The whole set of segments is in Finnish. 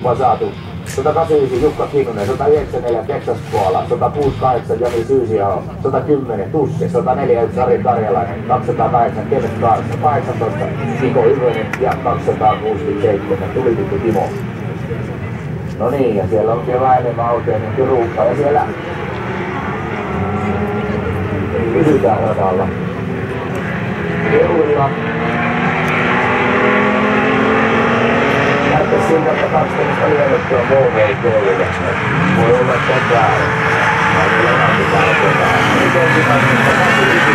Mä saatu 189 Jukka Kinnunen, 194 Texas Koala, 168 Jani Syysiaho, 110 Tusse, 141 Ari Karjalainen, 208 Kenneth Kaarsa, 18 Niko Yrönen ja 267 Tulitikku Timo. No niin, ja siellä on vielä enemmän autoja niin kuin ruuhka, ja siellä pysytään radalla. Keulilla siltä, että kaksi tämmöistä lievettyä Volvo-kouluja. Voi olla, että on väärin. Mä en ole enää mitään ketään. Nyt ensimmäinen, että kasvisi.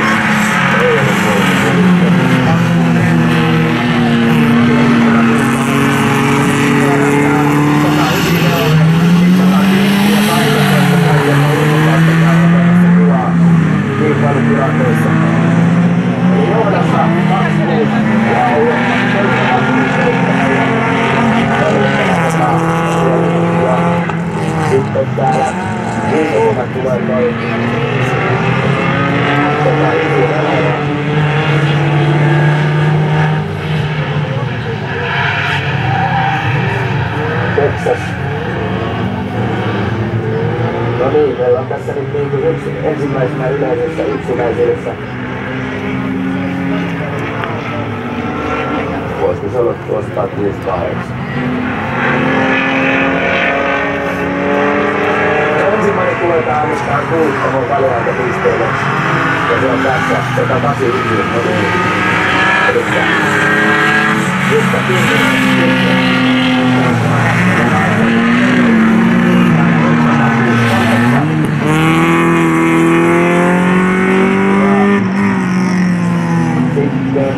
Ei ole Volvo-kouluja. Kilpailutilanteessa. Eli johdassa 26 ja on sitten täällä viimeisenä tulee toi tota Ikivelä. Texas. No niin, meillä on tässä nyt niin kuin yksi, ensimmäisenä yleisessä yksinäisyydessä voisiko se olla tuosta 68. Ensimmäinen mistään kuuluttamon väliaikapisteelle. Ja se on tässä 189. No niin. Elikkä Jukka Sitten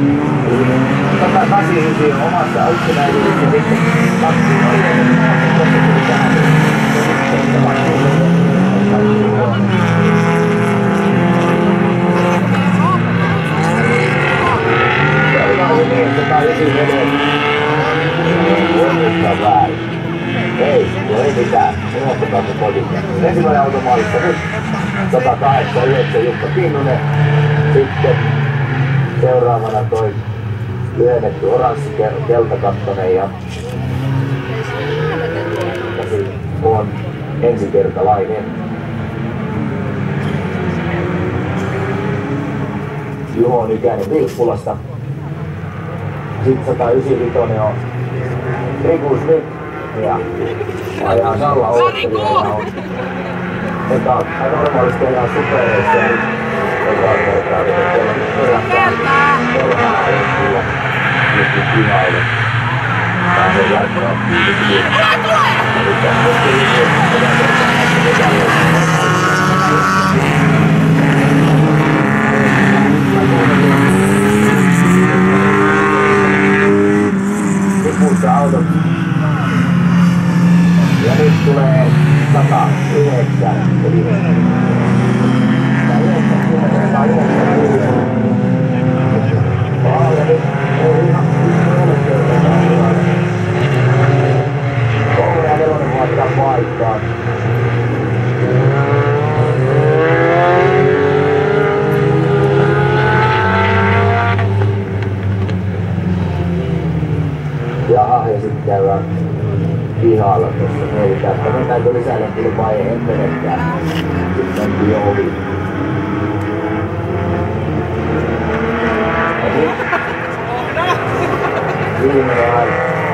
189 omassa yksinäisyydessä sitten kaksi Ei, no ei mitään. Unohtakaa se kodissa. Ensimmäinen automaalissa nyt 189 Jukka Kinnunen. Sitten seuraavana toi lyhennetty oranssi keltakattonen ja, on ensikertalainen. Juho Nykänen Vilppulasta. Sitten 195 on Riku Smith ja ajaa Salla Oottelia ja on eka, normaalisti ajaa kertaa, kun siellä on kyllä nyt. Pääsee on Lipulta autot. Ja nyt tulee 109, eli 190, 195. Paljon ei ihan Kolme ja. Ja sitten käydään pihalla tuossa meiltä, että mennäänkö lisälenkille vai en menekään. Sitten mentiin jo ohi.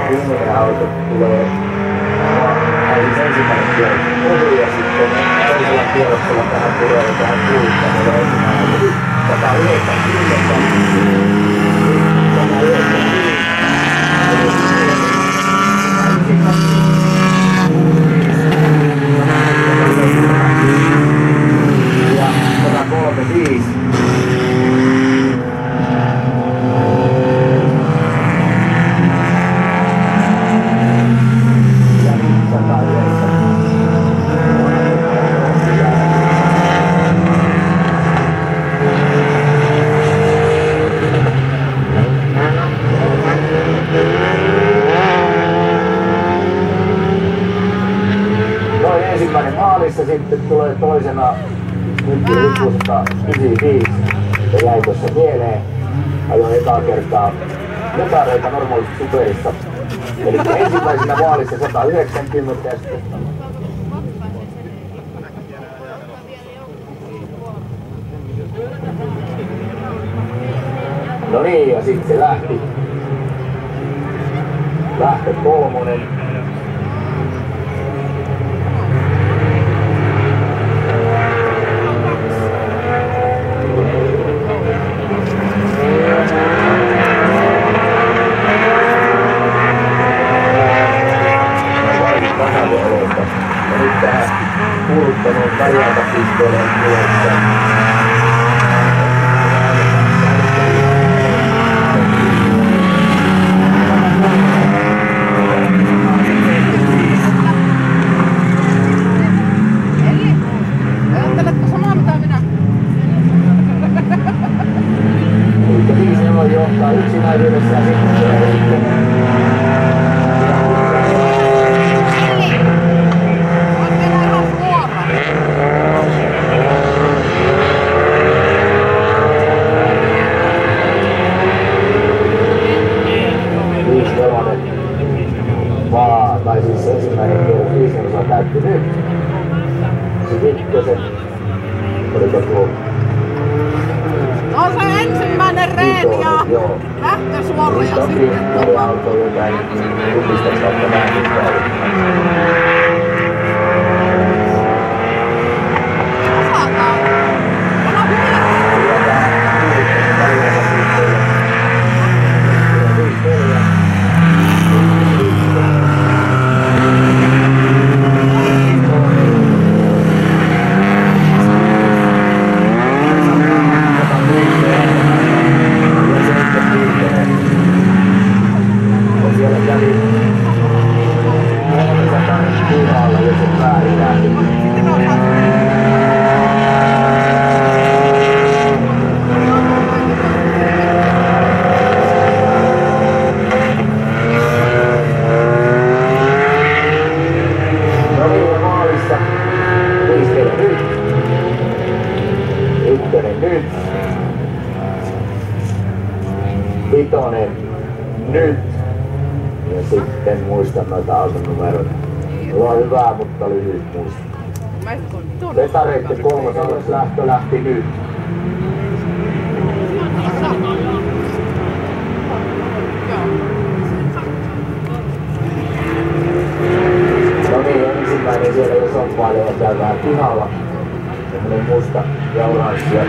Viimeinen auto, tulee ensimmäinen kierros ohi ja sitten toisella kierroksella tähän tulee tähän kuultaan, ja ensimmäinen oli 190. 190. Ja 135. Ja nyt 109. Toi ensimmäinen maalissa, sitten tulee toisena nyt lukusta 95 ja jäi tuossa mieleen. Ajoin ekaa kertaa metareita normaalisessa superissa Eli ensimmäisenä vaalissa 190 ja sitten No niin, ja sitten se lähti. Lähtö kolmonen. Ja nyt tähän kuuluttanut Karjalta pistoleen tulossa. Eli, ajatteletko samaa mitä minä? Mutta viisi voi johtaa yksinäisyydessä ja sitten tulee sitten. Eli, on vielä ihan suora. Viisi nelonen. Vaan, tai siis ensimmäinen kierros viisi nelosen täytti nyt. Sitten ykkösen. Oliko tuo No se ensimmäinen reeni ja ja sitten kautta näin osataan. Olla hyviä. Siellä kävi 300 kuvaalla, jos on väärin nähty. Sitten osataan. No niin, ja maalissa. Pistele nyt. Ykkönen nyt. Vitonen nyt. Ja sitten muistan noita auton numeroita. Mulla on hyvää, mutta lyhyt muisto. Meistä on tuonne. Vetareitten kolmas alus lähtö lähti nyt. No niin, ensimmäinen siellä jo soppailee ja käydään pihalla. Semmonen musta ja oranssi ja takko ja konotteet ja monoautona musta ja oranssi ja takko konotteet ja oranssi ja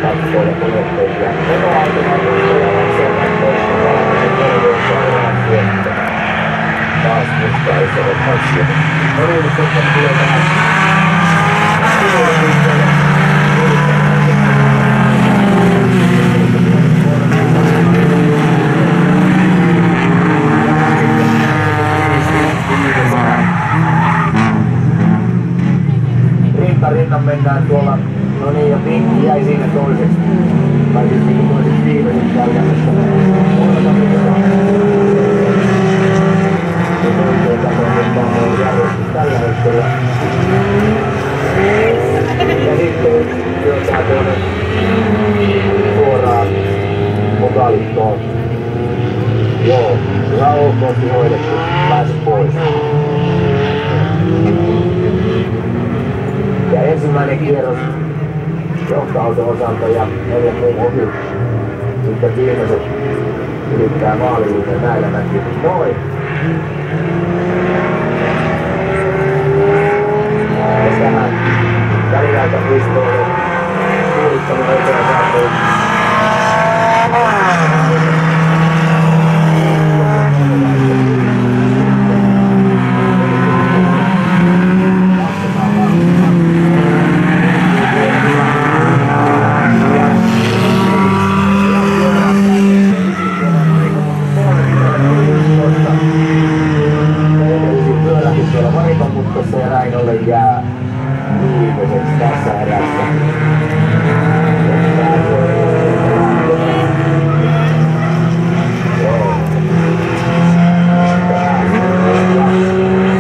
taas musta se on tähän. Rinta rinnan mennään tuolla, no niin ja Pinkki jäi siinä toiseksi. Tai siis niin toiseksi viimeiseksi käytännössä. Molemmat Tällä hetkellä. Ja sitten työntää tuonne suoraan mukaalittoon. Joo, ihan ok hoidettu. Pääse pois. Ja ensimmäinen kierros johtoauton osalta ja neljä muun ohi. Sitten viimeiset yrittää maalilinjan näillä näkyy. Noin. Ja tähän väliaika pistoille suunnittelun eteen saatui. Pyörähdys tuolla varikon mutkassa ja näin ollen jää viimeiseksi tässä erässä. Joo.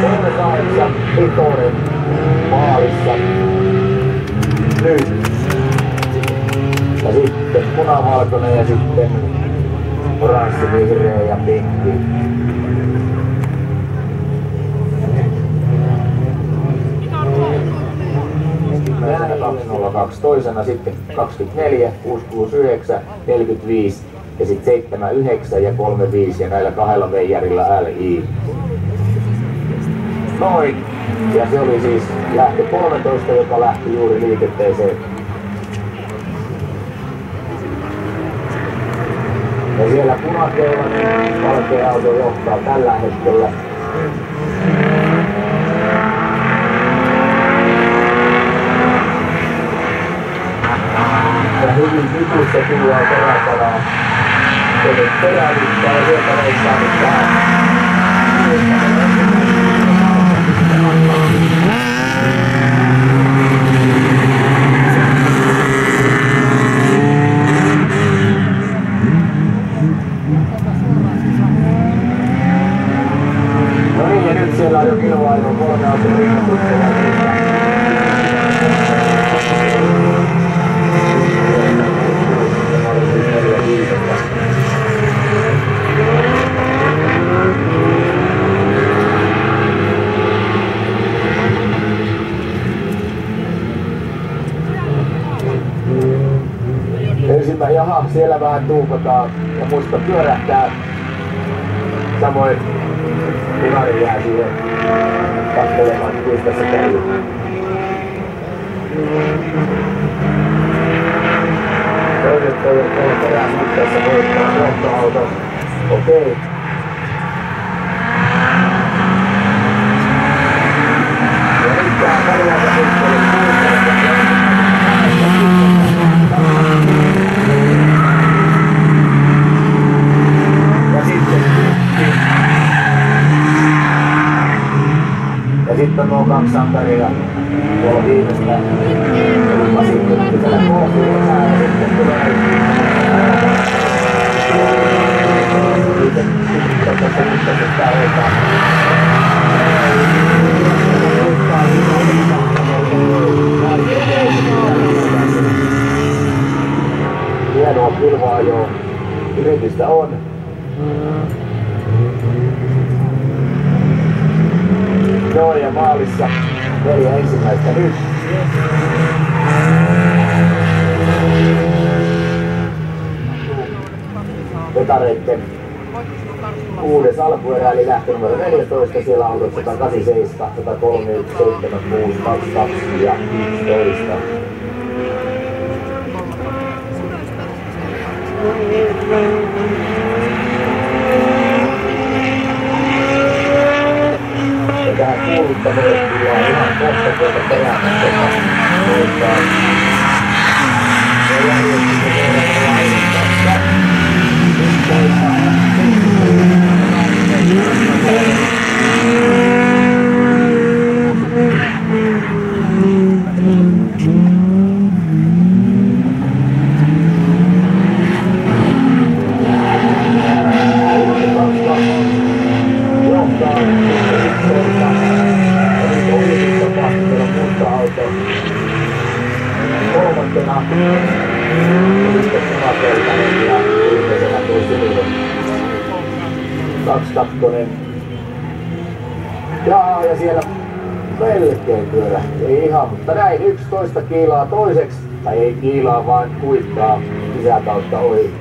Kolme kahdeksan, vitonen maalissa. Nyt. Ja sitten punavalkoinen ja sitten oranssi, vihreä ja pinkki. ensimmäisenä 202 toisena, sitten 24, 669, 45 ja sitten 79 ja 35 ja näillä kahdella veijarilla LI. Noin. Ja se oli siis lähtö 13, joka lähti juuri liikenteeseen. Ja siellä punakeulat, valkea auto johtaa tällä hetkellä. Ja hyvin vipussa tullaan peräkanaa. Eli peräyttää ja sieltä reissaa nyt tähän. No niin, ja siellä on jo kilpailu kolme autoa rinnastuksella. Ensimmä, jaha, siellä vähän tuupataan ja muista pyörähtää. Samoin Punari jää siihen katselemaan, kuinka se käy. Toinen toi on kolme perään suhteessa voittaa johtoauto. Okei. Ja nyt tää Karjala sitten Ja sitten Ja sitten nuo kaksi sankaria tuolla viimeistä. Eli sitten ykkösellä kohti ja sitten tulee. Hienoa kilvaa jo. Yritystä on. Joo, ja maalissa neljä ensimmäistä nyt. Vetareitten kuudes alkuerä, eli lähtö numero 14, siellä on 187, 103, 76, 22 ja 11. Ja tähän kuuluttamoille tullaan ihan kohta tuolta perämästä. Mutta se järjestys on vielä laittaa. Kolmantena sitten punakeltainen ja ykkösenä tuli. Kaksi kakkonen. Ja, ja siellä melkein pyörähti, ei ihan, mutta näin 11 kiilaa toiseksi, tai ei kiilaa vaan kuittaa sisäkautta ohi.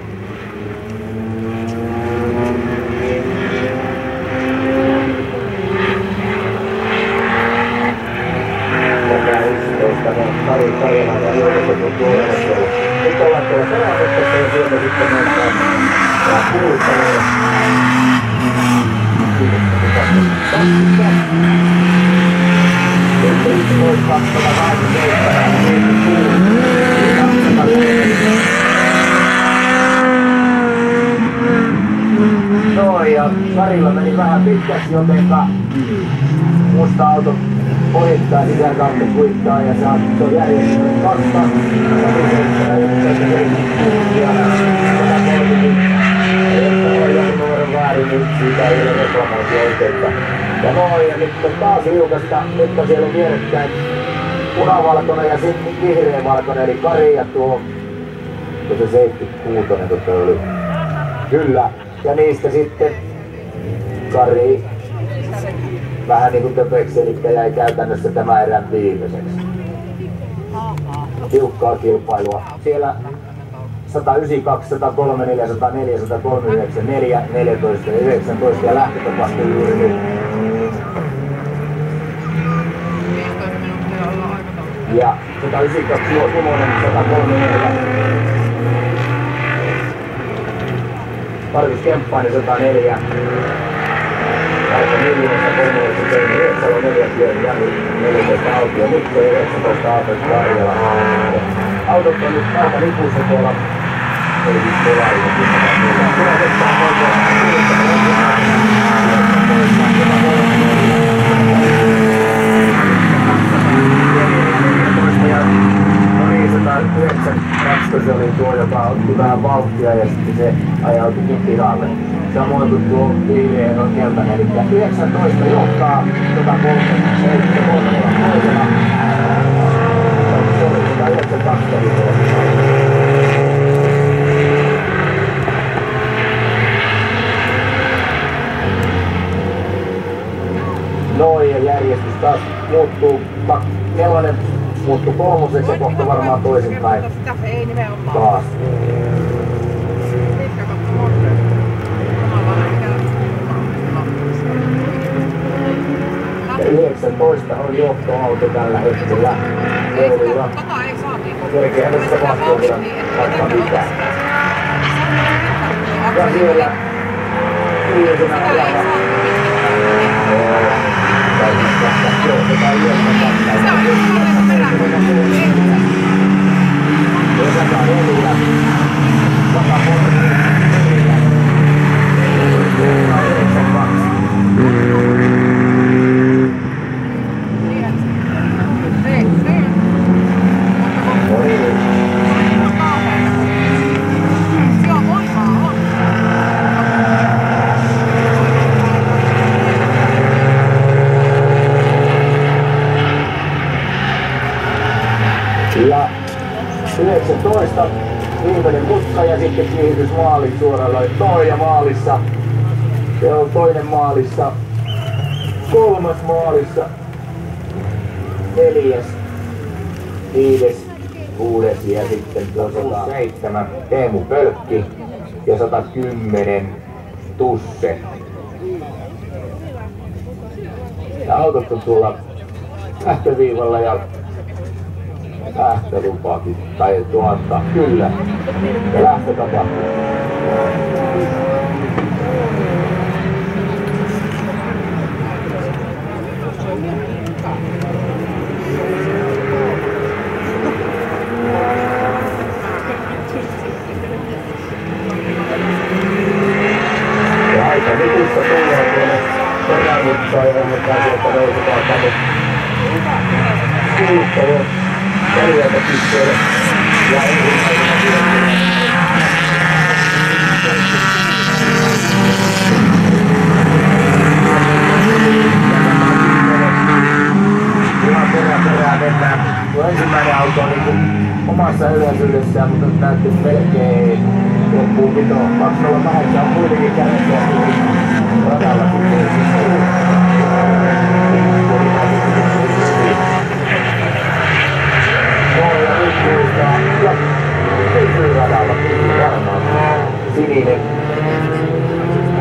Tätä 11, ne Kari Karjala ja Joukko tuntuu olevan siellä. Joo, ja Karilla meni vähän pitkäksi, jotenka musta auto ohittaa sisään kautta kuittaa ja se on, se on järjestynyt kaksi kaksi. Ja 130 väärin, niin siitä ei ole reklamointioikeutta. Ja noin, ja nyt on taas liukasta, nyt on siellä vierekkäin punavalkoinen ja sitten vihreä valkoinen, eli Kari ja tuo, tuo se 76 tuota oli. Kyllä, ja niistä sitten Kari vähän niin kuin töpeksi, eli jäi käytännössä tämä erän viimeiseksi. tiukkaa kilpailua. Siellä 192, 103, 404, 139, 4, 14 ja 19 ja lähtö tapahtui juuri nyt. 15 minuuttia ollaan aikataulussa. Ja 192 Juho Timonen, 134. Markus Kemppainen 104. Aika Millinen 113, Teini Ehtsalo 40, Jani 14, Autio Mikko 19, Aapen Karjala. Autot on nyt aika lipussa tuolla. Ei siis tuolla ei se saa oikein. 192 se oli tuo, joka otti vähän vauhtia ja sitten se ajautuikin pilalle. Samoin kuin tuo viiveen on keltainen, eli 19 johtaa 137 kolmella toisella. Se oli 192 eli tuo. Noin ja järjestys taas muuttuu. Nelonen muuttuu kolmoseksi ja kohta varmaan toisinpäin Sitä ei nimenomaan. taas. Pitkä katso monta. Samalla mikä Ja 19 on johtoauto tällä hetkellä. Tota niinku. Selkeähän tapahtuu vielä vaikka mitä. Ja siellä ei ajalla. saa. Johdetaan yöstä Se on just tällainen peräänkuulu. Osataan neljä. Sata kolme. Neljä. Yhdeksän kaksi. Niin, niin. Mutta kun No niin. on kauheeta. Joo, voimaa on. Ja 19 viimeinen mutka ja sitten kiihdytys maalin suoralla. Toi ja maalissa. Se on toinen maalissa. Kolmas maalissa. Neljäs. Viides. Kuudes ja sitten tuo 107 Teemu Pölkki ja 110 Tusse. Ja autot on tuolla lähtöviivalla ja lähtölupaakin, tai tuota, kyllä, ja lähtö tapahtuu. Ja aika nikussa tullaan tuonne perämutkaan ja annetaan sieltä nousetaan tänne kuuluttavuus neljältä pisteelle. Ja ensimmäisenä vielä Ihan perä perään mennään. Tuo ensimmäinen auto on niinku omassa yleisyydessään, mutta nyt näytti melkein loppuun pito. 208 on kuitenkin kädessä radalla sitten. Joo, ja nyt muistaa. Ja pysyy radalla, pysyy varmaan. Sininen.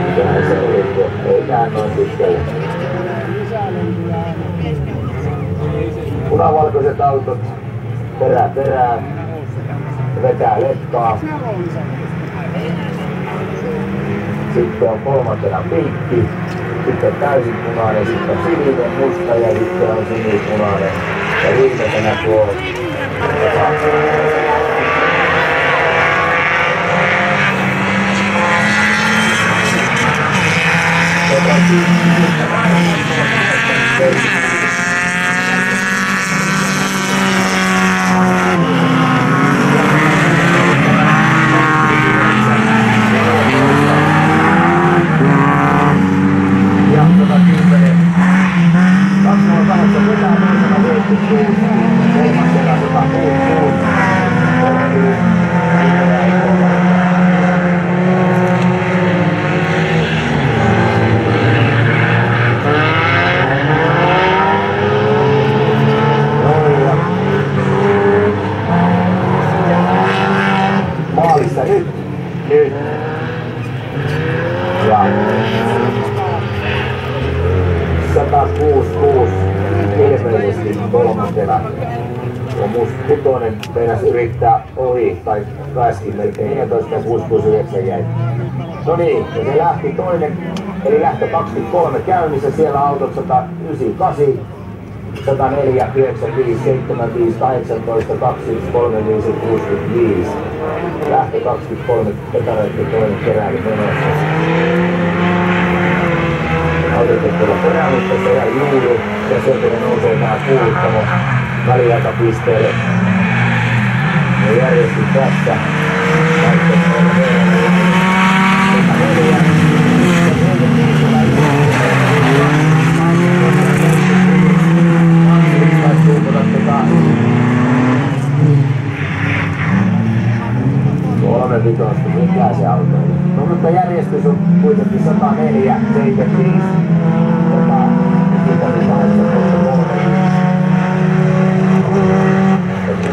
Mikähän se oli tuo? Ei tää noin pitkälle. Punavalkoiset autot perä perään, vetää lettaa. Sitten on kolmantena pinkki, sitten täysin punainen, sitten on sininen, musta ja sitten on sinipunainen. Ja viimeisenä tuo Ja 110. 208 vetää toisena 76. Kolmantena 166. tota, tuo musta kutonen meinas yrittää ohi, tai pääskin melkein 14 ja 669 jäi. No niin, ja se lähti toinen, eli lähtö 23 käynnissä, siellä autot 198, 104, 95, 75, 18, 21, 35, 65. Lähtö 23, Petaretti toinen kerääli menossa. Autot tuolla peräännyttässä ja juuri, ja sieltä nousee tähän puulittamo väliaikapisteelle. Ja järjestys tässä. Lähtö kolme, neljä, Kolme vitosta, mikä se auto on? No mutta järjestys on kuitenkin 104, 75,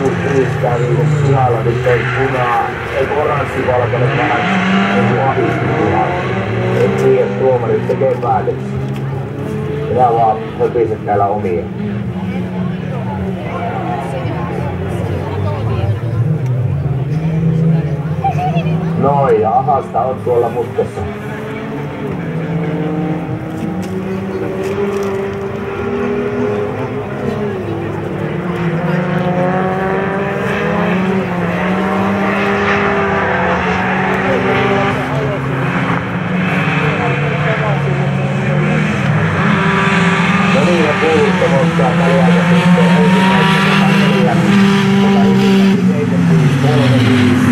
65 käy niinku pihalla nyt toi punaa, ei oranssi valkoinen vähän niinku ahisti pihalla. Et siihen tuomarit tekee päätöksiä. Minä vaan höpiset näillä omia. Noin, ja ahasta on tuolla mutkassa. No niin, ja puhuttu, mutta väliaika sitten ensimmäistä 104, 195, 35.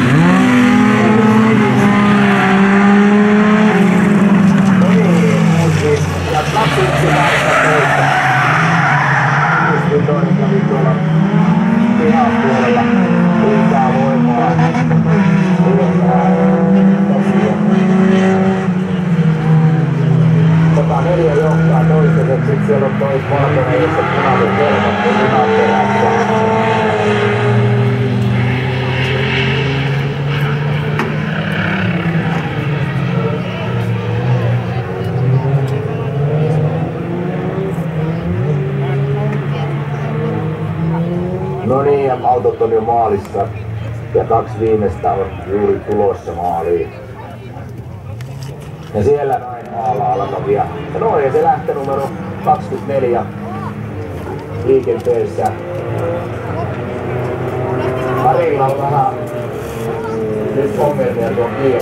No niin, Muski, ja 2118. Muski toinen kävi tuolla pihapuolella. Liikaa voimaa. Tota neljä johtaa toistaiseksi, sit siellä on toi valkoinen, jossa punainen kelmat on ihan perässä. No niin, ja autot on jo maalissa. Ja kaksi viimeistä on juuri tulossa maaliin. Ja siellä näin maalla alkavia. Ja noin, ja se lähtönumero 24 liikenteessä. Harilla on vähän nyt ongelmia tuon kiian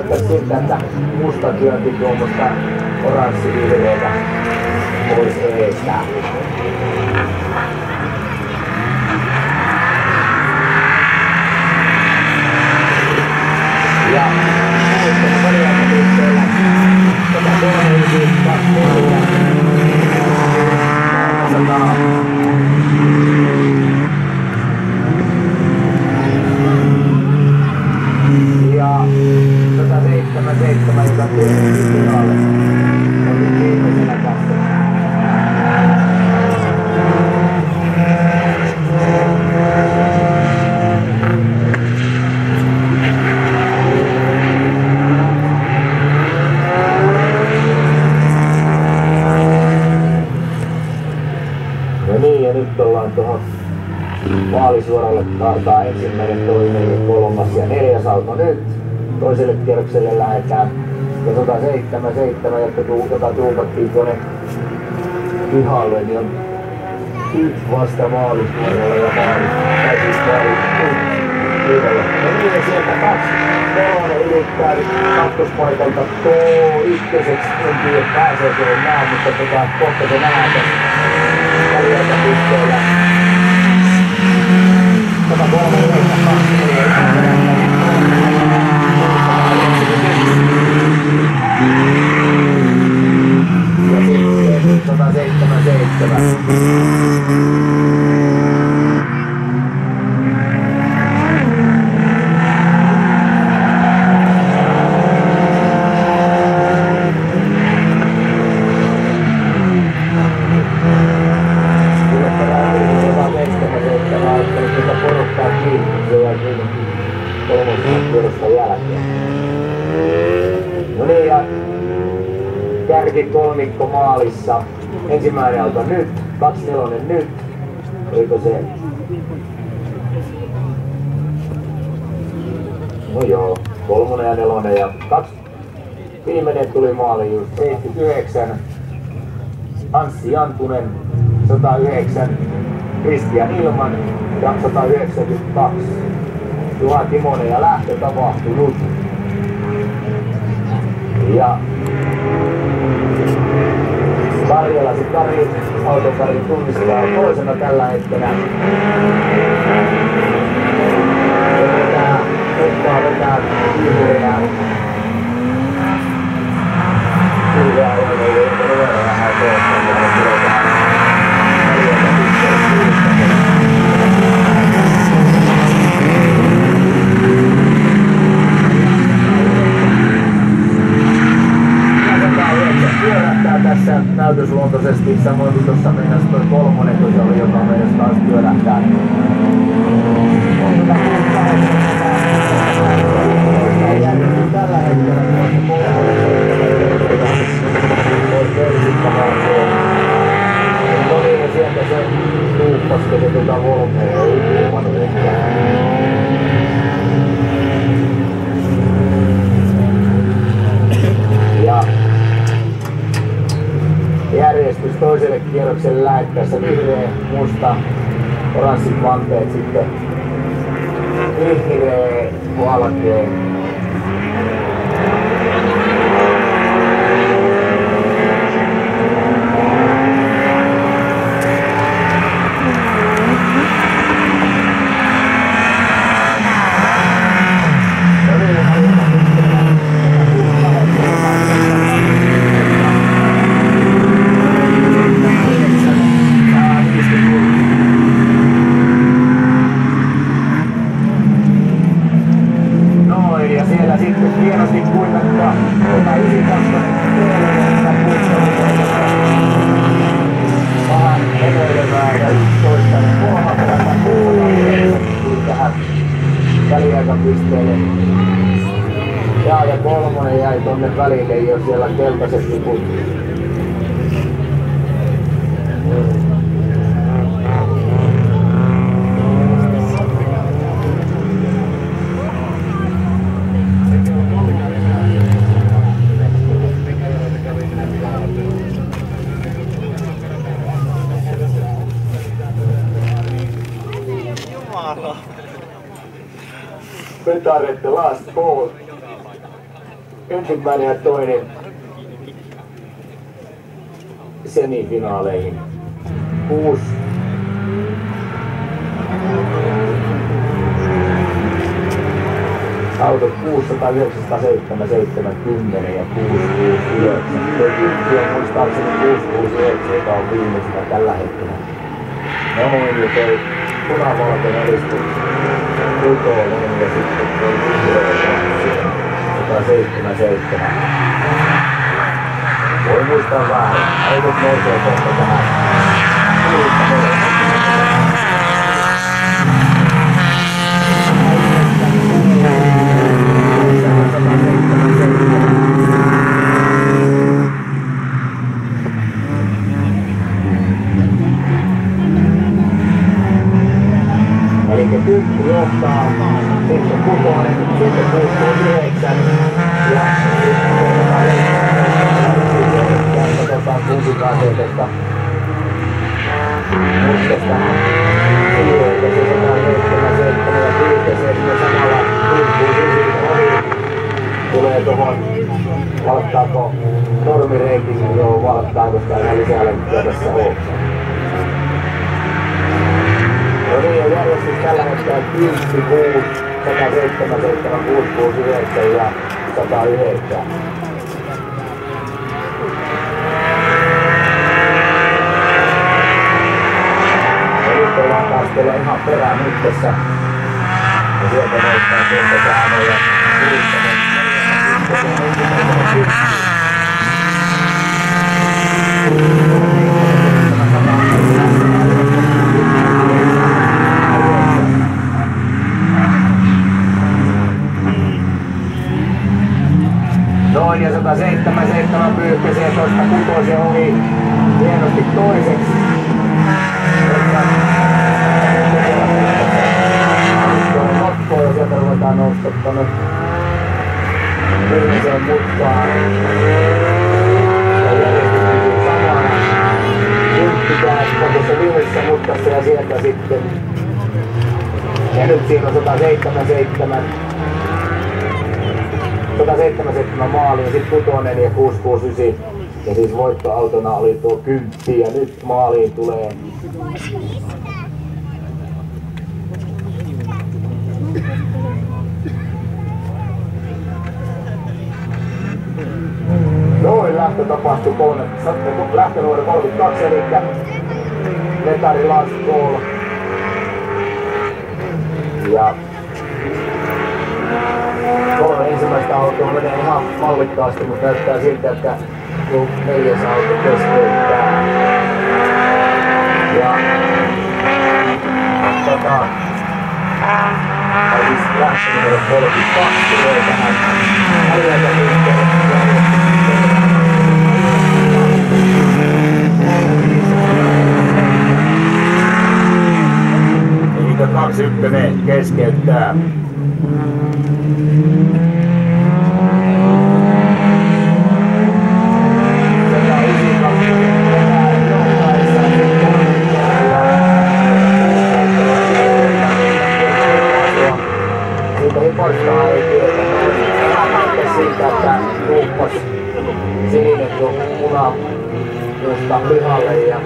näyttää siltä, että musta työnti tuommoista oranssivihreitä pois eestä. Ja muistan väliaikapisteellä 177, joka tuli finaali, oli viimeisenä tässä. No niin, ja nyt ollaan tuohon vaalisuoralle kartaa ensimmäinen, toinen ja kolmas ja neljäs auto nyt. Toiselle kierrokselle lähdetään. Ja 177, jotka tuu, jota tuupattiin tuonne pihalle, niin on nyt vasta maalisuoralla ja maali. Tai siis maali. Kiitolla. No niin, ja sieltä kaksi. Nelonen yrittää nyt kakkospaikalta tuo ykköseksi. En tiedä pääseekö näin, mutta tota, kohta se nähdään. Väliaika pisteellä. Tämä kolme yhdeksän kaksi Ja sitten 177. Kyllä tämä on hyvä 77 ottanut tätä porukkaa kiinni. Se jäi kuitenkin kolmosen kierrosta jälkeen. No niin, ja kärki kolmikko maalissa. Ensimmäinen auto nyt, kaksi nelonen nyt. Oliko se? No joo, kolmonen ja nelonen ja kaksi. Viimeinen tuli maali just 79. Anssi Jantunen, 109. Kristian Ilman ja 192. Juha Timonen ja lähtö tapahtunut. Ja Karjalasi Kari, autokari tunnistaa toisena tällä hetkellä. Vetää, Pekkaa vetää vihreää. Vihreää ei ole ei ole ruveta vähän Moldozerských samohodov dostavené na välille, jos siellä keltaiset liput. ensimmäinen ja toinen semifinaaleihin. Kuusi Auto 600, 907, 70 ja 669. Muistaakseni 669, joka on viimeistä tällä hetkellä. Niin, Noin, ja toi punavalkoinen oli on ja sitten toi 777. Voi muistaa vähän, aivot nousee kohta tähän. Eli kymppi johtaa sitten kutonen, sitten puuttuu yhdeksän. Ja katsotaan kumpikaan sieltä mutkesta sijoilta se 177 ja Pyykäsen ja samalla puuttuu yhdeksän tulee tuohon valttaako normireitin joo valttaa, koska enää lisää lenkkiä tässä ole. No niin, järjestys tällä hetkellä 10, 6, 107, 7, 6, 6, 9 ja 109. Ja nyt ollaan ihan perään nytkessä. Ja sieltä noustaan sieltä saanoja ja yrittämään. 6-4 ja 6-6-9. Ja siis voittoautona oli tuo kymppi ja nyt maaliin tulee Noin lähtö tapahtui kolme, lähtönuori 32 eli Letari Lars Kool. Ja autoa menee ihan mallikkaasti, mutta näyttää siltä, että tuo neljäs auto keskeyttää. Ja tota, tai siis lähtö numero 32 tulee tähän kaksi ykkönen keskeyttää. Siitä riporttaa ei tiedä. Näyttää siltä, että tuuppas sininen tuo puna musta pihalle ja,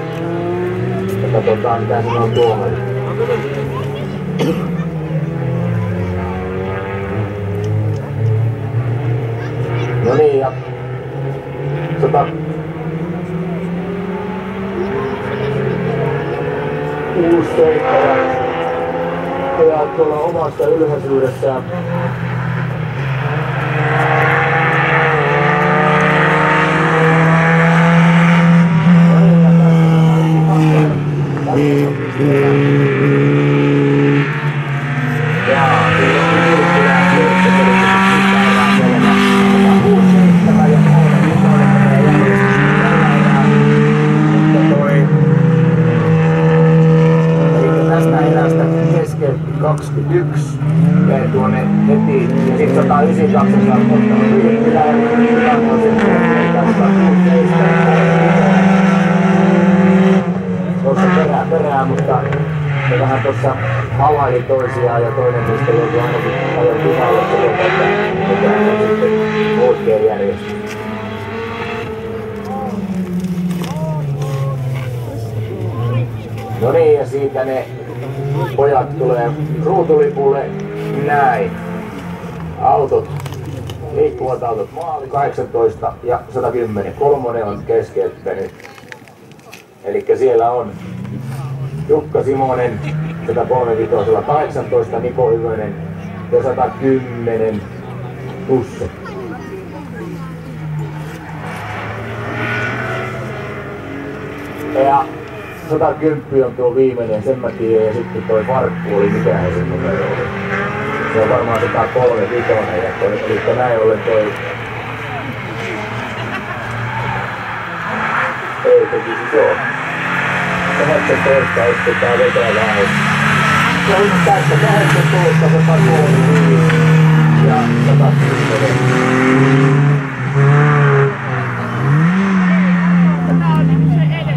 ja katsotaan mitä siinä on tuomari. No niin, ja sata... Kuusi seikka ja pojat tuolla omassa ylhäisyydessään. Ja, siinä on Kurkku lähtee, että pelitetty pitää selvä. 167 ja kolme kutonen menee järjestykseen tällä erää. Mutta toi... Eli tästä erästä keskeytti 21 vei tuonne heti. Ja sit 192 on ottanut yhden lähdön. Tästä on 16 tuossa perää, perää, mutta se vähän tuossa havaili toisiaan ja toinen niistä joutui ainakin ajan pihalle silloin, että mitään on sitten oikein järjestys. No niin, ja siitä ne pojat tulee ruutulipulle näin. Autot, liikkuvat autot maali 18 ja 110. Kolmonen on keskeyttänyt. Eli siellä on Jukka Simonen 135, 18, Niko Hyvönen ja 110 Tusse. Ja 110 on tuo viimeinen, sen mä tiedän, ja sitten toi Farkku oli, mikä se numero oli. Se on varmaan 103 vitonen, ja toi, eli näin ollen toi ei tekisi se on. 18 istutaan vetää vähän. Se on tässä 18, 135 ja 110.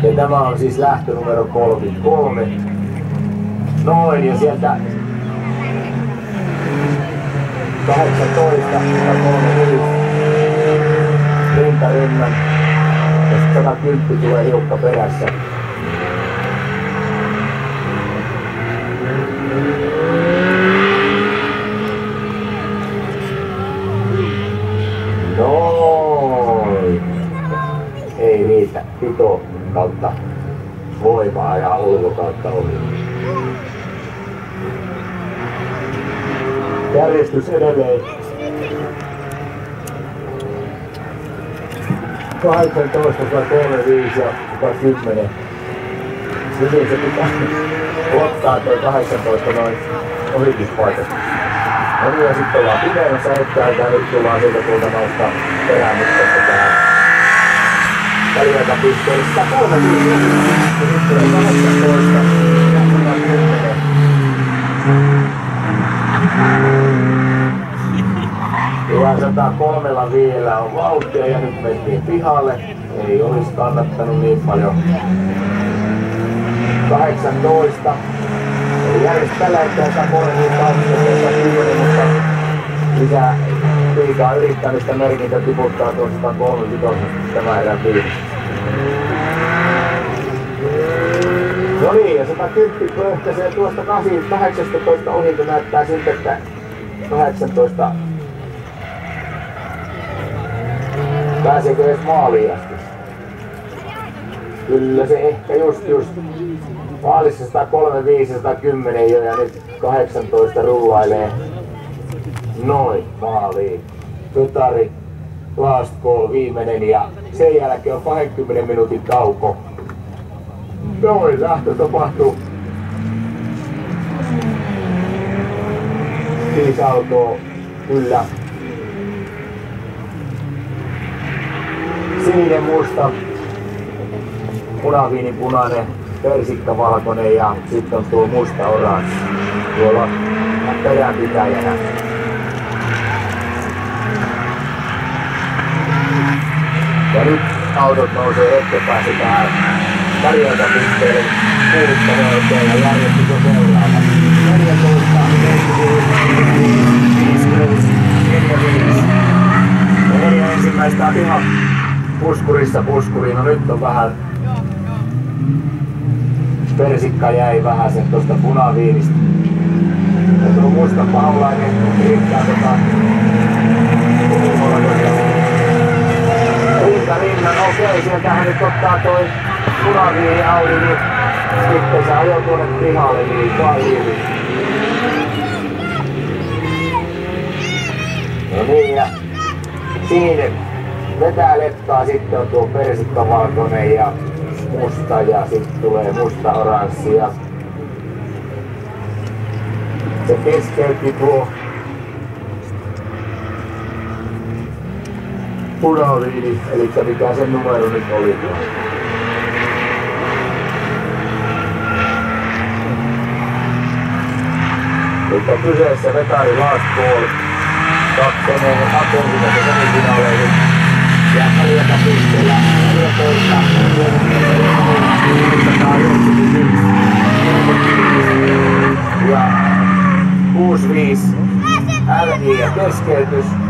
Ja tämä on siis lähtö numero 33. Noin, ja sieltä 18 ja 35 rintaryhmän. Ja sitten 110 tulee hiukka perässä. Noin. Ei riitä pito kautta voimaa ja ulkokautta ohi. Järjestys edelleen. 18, 35 ja 10. Hyvin se pitää ottaa toi 18 noin ohituspaikasta. No niin, ja sitten ollaan pimeässä hetken aikaa, nyt tullaan sieltä tuolta nousta perään nyt 135 ja tulee 18 ja 10. Ja 103 vielä on vauhtia ja nyt mentiin pihalle. Ei olisi kannattanut niin paljon. 18. Eli järjestys tällä hetkellä 138, mutta lisää liikaa yrittämistä merkintä tiputtaa tuosta 135 tämä viimeistä. No niin, ja 110 pöhkäsee tuosta 18 ohi, kun näyttää siltä, että 18 pääseekö edes maaliin asti. Kyllä se ehkä just just maalissa 135 110 jo ja nyt 18 rullailee noin maaliin. Tutari, last call viimeinen ja sen jälkeen on 20 minuutin tauko. Noin lähtö tapahtuu. Viisi autoa, kyllä. Sininen, musta, punaviini, punainen, persikka, valkoinen ja sitten on tuo musta oranssi tuolla peränpitäjänä. Ja nyt autot nousee hetken päästä tähän tarjontapisteelle puhuttamaan oikein ja järjestys on seuraava. 14, 45, 45. Ja neljä ensimmäistä on ihan puskurissa puskuriin. No nyt on vähän persikka jäi vähän sen tuosta punaviinistä. Ja tuo musta paholainen yrittää tota rinta rinnan, okei, sieltähän nyt ottaa toi punaviini Audi, niin sitten se ajoi tuonne pihalle, niin kalliin. No niin, ja sininen vetää leptaa, sitten on tuo persikka valkoinen ja musta ja sitten tulee musta oranssi ja se keskeytti tuo punaviini, eli mikä sen numero nyt oli. Mutta kyseessä vetari Lars Paul, kakkonen akuutisessa semifinaaleihin. Ja Rieta Pistellä, Rietoista, ja 6-5 LJ ja keskeytys.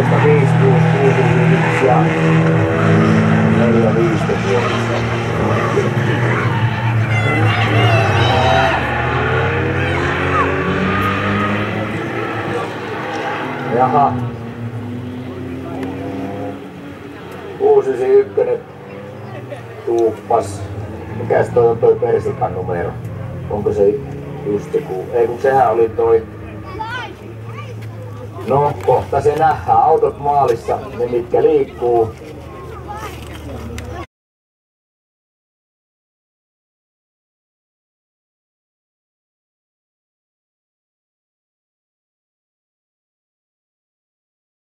Neljätoista, viisi, kuusi, kuusi, yksi ja neljä, viisi, Jaha. 691 tuuppas. Mikäs toi on toi persikan numero? Onko se just joku? Ei kun sehän oli toi. No, kohta se nähdään. Autot maalissa, ne mitkä liikkuu.